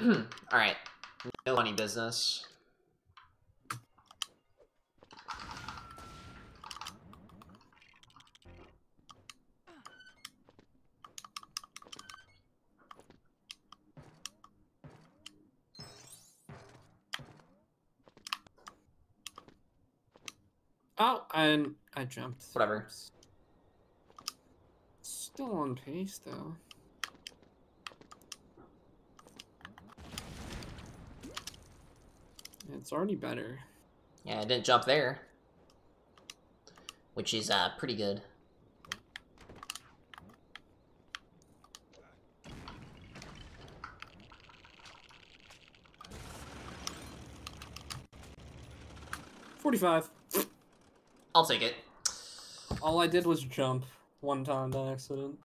Alright. No funny business. Oh, and I jumped. Whatever. Still on pace though. It's already better. Yeah, I didn't jump there. Which is uh pretty good. Forty-five. I'll take it. All I did was jump one time by accident.